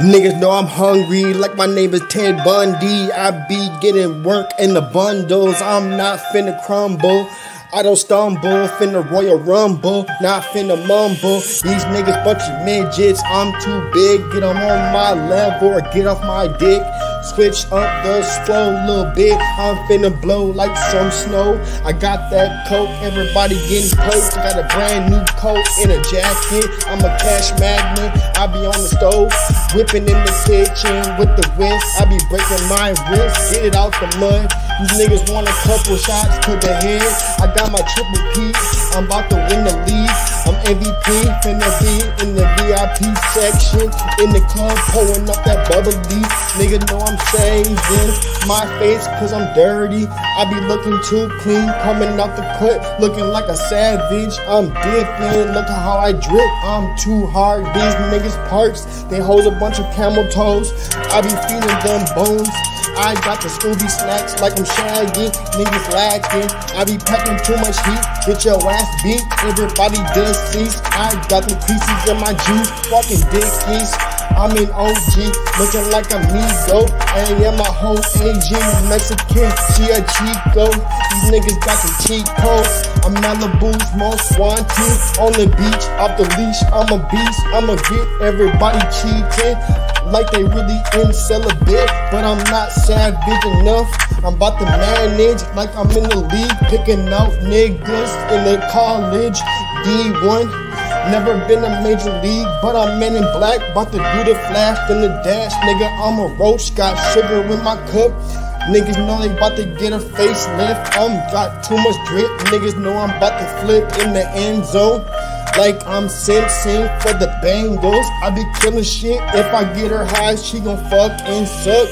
Niggas know I'm hungry, like my name is Ted Bundy. I be getting work in the bundles, I'm not finna crumble. I don't stumble, finna Royal Rumble, not finna mumble. These niggas bunch of midgets, I'm too big. Get them on my level or get off my dick. Switch up the flow a little bit. I'm finna blow like some snow. I got that coat, everybody getting poked. Got a brand new coat and a jacket. I'm a cash magnet. I be on the stove, whipping in the kitchen with the whip. I be breaking my wrist, get it out the mud. These niggas want a couple shots to the head. I got my triple P. I'm about to win the league. I'm MVP, finna be in VIP section. In the club, pulling up that bubbly. Nigga know I'm saving my face cause I'm dirty. I be looking too clean, coming out the cut, looking like a savage. I'm different, look at how I drip. I'm too hard. These niggas parts, they hold a bunch of camel toes. I be feeling them bones. I got the Scooby snacks like I'm shaggy. Niggas lacking. I be packing too much heat. Get your ass beat. Everybody deceased. I got the pieces in my juice. Fucking dickies. I'm in OG, looking like a Migo. And yeah, my whole Asian Mexican, she a Chico. These niggas got the cheat codes. I'm Malibu's most wanted. On the beach, off the leash, I'm a beast. I'ma get everybody cheating like they really in celibate, but I'm not savage enough. I'm about to manage like I'm in the league, picking out niggas in the college D1. Never been a major league, but I'm men in black, about to do the flash and the dash. Nigga, I'm a roach, got sugar in my cup. Niggas know they about to get a facelift. I'm got too much drip. Niggas know I'm about to flip in the end zone like I'm Simpson for the Bengals. I be killing shit. If I get her high, she gon' fuck and suck.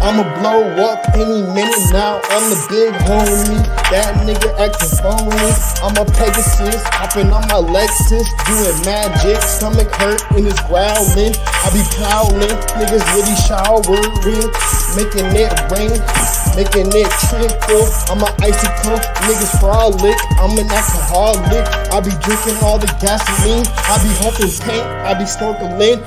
I'ma blow up any minute now. I'm the big homie. That nigga acting phony. I'm a Pegasus, hopping on my Lexus, doing magic. Stomach hurt and it's growling. I be prowling. Niggas really showering, making it rain making it trickle. I'm an icicle, niggas frolic. I'm an alcoholic. I be drinking all the gasoline. I be humping paint. I be snorkeling.